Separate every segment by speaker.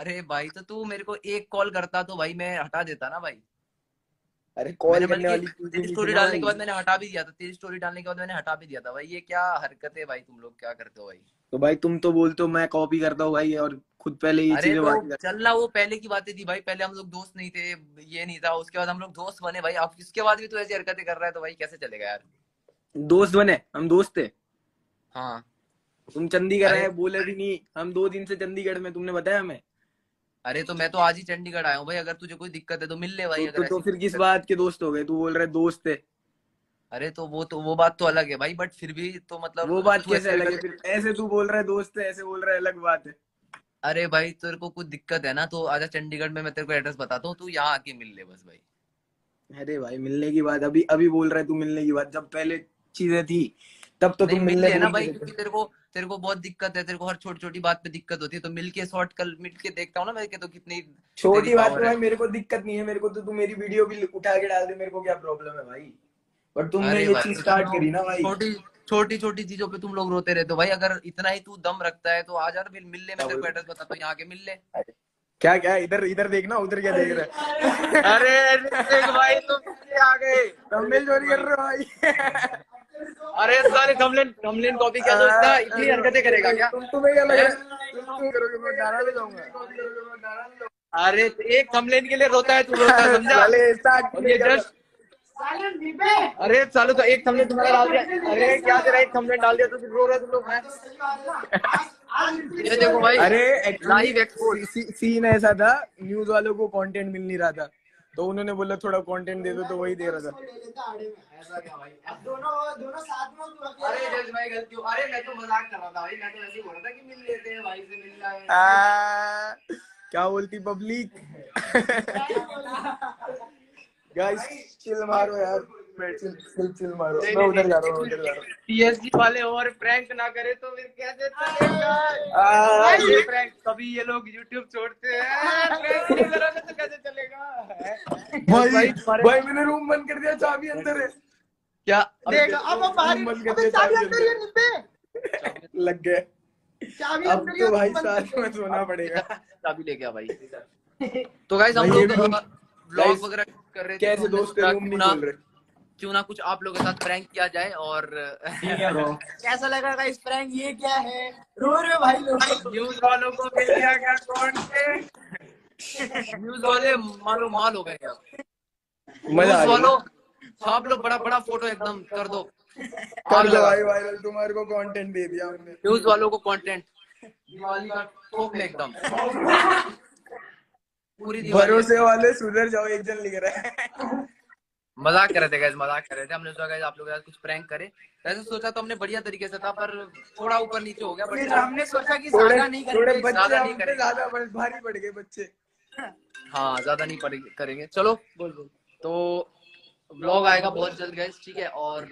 Speaker 1: अरे भाई तो तू मेरे को एक कॉल करता तो भाई मैं हटा देता ना भाई।
Speaker 2: अरे कॉल करने वाली
Speaker 1: तेरी स्टोरी डालने के बाद मैंने हटा भी दिया था तेरी स्टोरी डालने के बाद मैंने हटा भी दिया था भाई। ये क्या हरकत है भाई तुम लोग क्या करते हो भाई?
Speaker 2: तो भाई तुम तो बोलते हो मैं कॉपी करता हूँ भाई और खुद पहले ये चीज़ें बात
Speaker 1: तो चलना वो पहले की बातें थी भाई पहले हम लोग दोस्त नहीं थे ये नहीं था उसके बाद हम लोग दोस्त बने भाई। अब इसके बाद भी तू ऐसी हरकतें कर रहा है तो भाई कैसे चलेगा यार?
Speaker 2: दोस्त बने हम दोस्त थे।
Speaker 1: हाँ।
Speaker 2: तुम चंडीगढ़ आए बोले भी नहीं हम दो दिन से चंडीगढ़ में तुमने बताया हमें?
Speaker 1: अरे तो मैं तो आज ही चंडीगढ़ आया हूँ भाई अगर तुझे कोई दिक्कत है तो मिल ले भाई
Speaker 2: तो,
Speaker 1: अगर
Speaker 2: तो, तो फिर किस बात के दोस्त हो गए? तू बोल रहे दोस्त थे
Speaker 1: अरे तो वो तो वो बात तो अलग है भाई बट फिर भी तो मतलब
Speaker 2: वो बात कैसे अलग है? फिर ऐसे तू बोल रहा है दोस्त है ऐसे बोल रहा है अलग बात है।
Speaker 1: अरे भाई तेरे को कुछ दिक्कत है ना तो आजा चंडीगढ़ में मैं तेरे को एड्रेस बताता हूँ तू यहाँ आके मिल ले बस भाई।
Speaker 2: अरे भाई मिलने की बात अभी अभी बोल रहा है तू मिलने की बात जब पहले चीज़ें थी तब तो तुम मिलने
Speaker 1: ना भाई क्योंकि तेरे को तेरे को बहुत दिक्कत है तेरे को हर छोटी छोटी बात पे दिक्कत होती है तो मिल के शॉर्ट कल मिल के देखता हूँ ना मैं कि तो कितनी
Speaker 2: छोटी बात तो भाई मेरे को दिक्कत नहीं है मेरे को तो तू मेरी वीडियो भी उठा के डाल दे मेरे को क्या प्रॉब्लम है भाई? बट तुमने ये चीज़
Speaker 1: तो
Speaker 2: स्टार्ट करी ना भाई।
Speaker 1: छोटी छोटी छोटी चीज़ों पे तुम लोग रोते रहते हो भाई अगर इतना ही तू दम रखता है तो आ जा फिर मिल ले मैं तेरे को एड्रेस बताता हूँ यहाँ आके मिल ले।
Speaker 2: क्या क्या इधर इधर देखना उधर क्या देख रहा है?
Speaker 1: अरे भाई तुम आ गए
Speaker 2: थंबनेल चोरी कर रहे हो भाई।
Speaker 1: सारे थंबनेल थंबनेल कॉपी क्या सोचता है? इतनी हरकतें करेगा क्या?
Speaker 2: तुम तुम्हें क्या लग रहा है
Speaker 1: अरे तो एक थंबनेल के लिए रोता है तू रोता है समझा? ये जस्ट अरे चालू तो एक थंबनेल तुम्हारा डाल दिया। अरे क्या तेरा एक थंबनेल डाल दिया? तो रो रहे तुम लोग हैं? ये देखो भाई।
Speaker 2: अरे
Speaker 1: लाइव एक्सपोर्ट
Speaker 2: सीन ऐसा था न्यूज़ वालों को कंटेंट मिल नहीं रहा था। तो उन्होंने बोला थोड़ा कंटेंट दे दो तो वही दे रहा था।
Speaker 3: दोनों दोनों साथ में
Speaker 1: अरे जज भाई गलती हो अरे मैं तो मज़ाक कर रहा था भाई मैं तो ऐसे ही बोल रहा था कि मिल लेते हैं भाई से मिलना है
Speaker 2: क्या बोलती पब्लिक? गाइस चिल मारो यार। चिल चिल चिल मारो। मैं उधर जा रहा हूँ उधर जा रहा हूँ।
Speaker 1: पीएसजी वाले और प्रैंक ना करे तो फिर कैसे चलेगा? ये प्रैंक कभी ये लोग YouTube छोड़ते हैं? प्रैंक करोगे तो कैसे चलेगा?
Speaker 2: भाई भाई मैंने रूम बंद कर दिया चाबी अंदर है।
Speaker 1: क्या?
Speaker 3: देख अब अब बाहर
Speaker 2: बंद कर दिया
Speaker 3: चाबी अंदर ही है निब्बे
Speaker 2: लग गए। अब तो भाई साथ में सोना पड़ेगा।
Speaker 1: चाबी लेके आ भाई। तो गाइस हम लोग
Speaker 2: guys,
Speaker 1: वगैरह कर रहे थे
Speaker 2: कैसे
Speaker 1: तो
Speaker 2: दोस्त रूम नहीं खोल रहे?
Speaker 1: क्यों ना कुछ आप लोगों के साथ प्रैंक किया जाए और
Speaker 3: कैसा लगा गाइस प्रैंक? ये क्या है? रो रहे हो भाई लोग?
Speaker 1: न्यूज़ वालों को मिल गया क्या कंटेंट न्यूज़ वाले मानो माल हो गए क्या
Speaker 2: मज़ा आ
Speaker 1: न्यूज़
Speaker 2: गया
Speaker 1: वालों आप लोग बड़ा बड़ा फ़ोटो एकदम कर दो।
Speaker 2: कर लो भाई वायरल तुम्हारे को कंटेंट दे दिया हमने।
Speaker 1: न्यूज़ वालों को कंटेंट दिवाली का ले एकदम। पूरी
Speaker 2: भरोसे वाले सुधर जाओ एक जन लिख रहा है।
Speaker 1: मज़ाक कर रहे थे guys, मज़ाक कर रहे थे। हमने सोचा आप लोग के कुछ प्रैंक करे। वैसे सोचा तो हमने बढ़िया तरीके से था पर थोड़ा ऊपर नीचे हो गया
Speaker 3: फिर
Speaker 1: बट
Speaker 3: हमने सोचा कि ज़्यादा नहीं करेंगे
Speaker 1: ज़्यादा नहीं करेंगे।
Speaker 2: ज़्यादा बड़े भारी पड़ गए बच्चे।
Speaker 1: हाँ ज़्यादा नहीं करेंगे। चलो बोल बोल। तो ब्लॉग आएगा बहुत जल्द गैस ठीक है और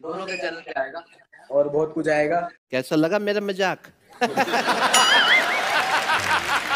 Speaker 1: दोनों के चैनल पे आएगा।
Speaker 2: और बहुत कुछ आएगा।
Speaker 4: कैसा लगा मेरा मज़ाक?